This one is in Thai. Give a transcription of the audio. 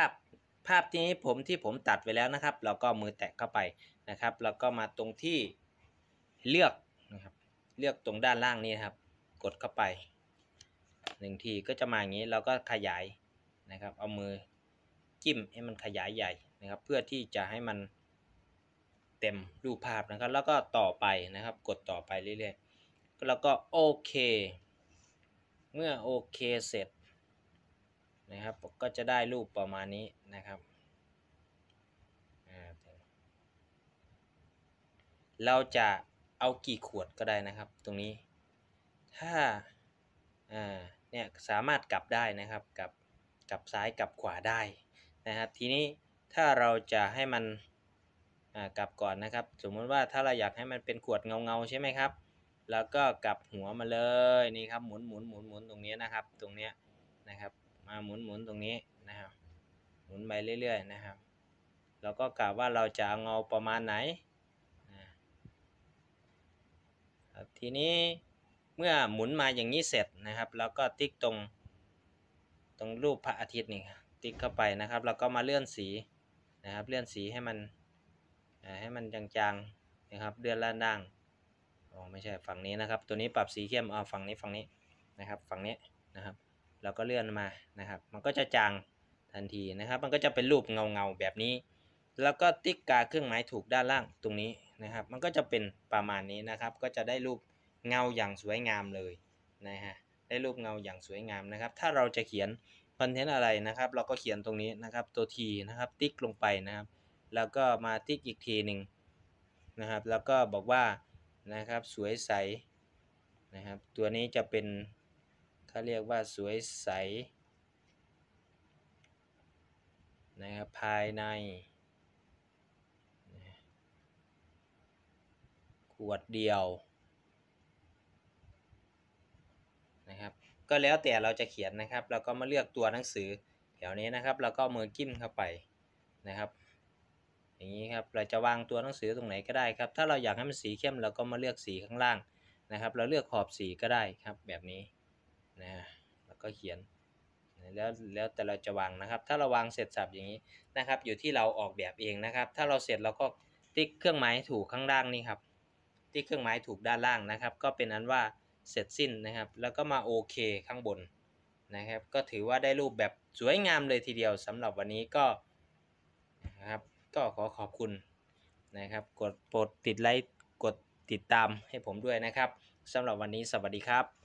าพภาพนี้ผมที่ผมตัดไว้แล้วนะครับ เราก็มือแตะเข้าไปนะครับ แล้วก็มาตรงที่เลือกนะครับ เลือกตรงด้านล่างนี้นครับ กดเข้าไปหนึ่งทีก็จะมาอย่างนี้เราก็ขยายนะครับ เอามือจิ้มให้มันขยายใหญ่นะครับ เพื่อที่จะให้มันเต็มรูปภาพนะครับ แล้วก็ต่อไปนะครับ กดต่อไปเรื่อยๆแล้วก็โอเค เมื่อโอเคเสร็จ นะครับ ก็จะได้รูปประมาณนี้นะครับ เราจะเอากี่ขวดก็ได้นะครับ ตรงนี้ ถ้าเนี่ยสามารถกลับได้นะครับกลับกลับซ้ายกลับขวาได้นะครับ ทีนี้ถ้าเราจะให้มันกลับก่อนนะครับ สมมติว่าถ้าเราอยากให้มันเป็นขวดเงาเงาใช่ไหมครับ แล้วก็กลับหัวมาเลยนี่ครับหมุนหมุนหมุนหมุนตรงนี้นะครับ ตรงเนี้ยนะครับ มาหมุนหมุนตรงนี้นะครับ หมุนไปเรื่อยๆนะครับแล้วก็กะว่าเราจะเงาประมาณไหนนะครับทีนี้เมื่อหมุนมาอย่างนี้เสร็จนะครับแล้วก็ติ๊กตรงตรงรูปพระอาทิตย์นี่ติ๊กเข้าไปนะครับแล้วก็มาเลื่อนสีนะครับเลื่อนสีให้มันให้มันจางๆนะครับเลื่อนล่างด่างอ๋อไม่ใช่ฝั่งนี้นะครับ ตัวนี้ปรับสีเข้มเอาฝั่งนี้ฝั่งนี้นะครับ ฝั่งนี้นะครับ เราก็เลื่อนมานะครับ มันก็จะจางทันทีนะครับ มันก็จะเป็นรูปเงาเงาแบบนี้ แล้วก็ติ๊กกาเครื่องหมายถูกด้านล่างตรงนี้นะครับ มันก็จะเป็นประมาณนี้นะครับ ก็จะได้รูปเงาอย่างสวยงามเลยนะฮะ ได้รูปเงาอย่างสวยงามนะครับ ถ้าเราจะเขียนคอนเทนต์อะไรนะครับ เราก็เขียนตรงนี้นะครับตัวทีนะครับ ติ๊กลงไปนะครับ แล้วก็มาติ๊กอีกทีหนึ่งนะครับ แล้วก็บอกว่านะครับสวยใสนะครับ ตัวนี้จะเป็น เขาเรียกว่าสวยใสนะครับภายใน ขวดเดียวนะครับก็แล้วแต่เราจะเขียนนะครับ เราก็มาเลือกตัวหนังสือแถวนี้นะครับแล้วก็มือจิ้มเข้าไปนะครับ อย่างนี้ครับเราจะวางตัวหนังสือตรงไหนก็ได้ครับ ถ้าเราอยากให้มันสีเข้มเราก็มาเลือกสีข้างล่างนะครับ เราเลือกขอบสีก็ได้ครับแบบนี้ นะแล้วก็เขียนแล้วแล้วแต่เราจะวางนะครับ ถ้าเราวางเสร็จสับอย่างนี้นะครับ อยู่ที่เราออกแบบเองนะครับ ถ้าเราเสร็จเราก็ติ๊กเครื่องหมายถูกข้างล่างนี่ครับ ติ๊กเครื่องหมายถูกด้านล่างนะครับ ก็เป็นอันว่าเสร็จสิ้นนะครับ แล้วก็มาโอเคข้างบนนะครับ ก็ถือว่าได้รูปแบบสวยงามเลยทีเดียวสำหรับวันนี้ก็นะครับ ก็ขอขอบคุณนะครับ กดโปรดติดไลค์กดติดตามให้ผมด้วยนะครับสำหรับวันนี้สวัสดีครับ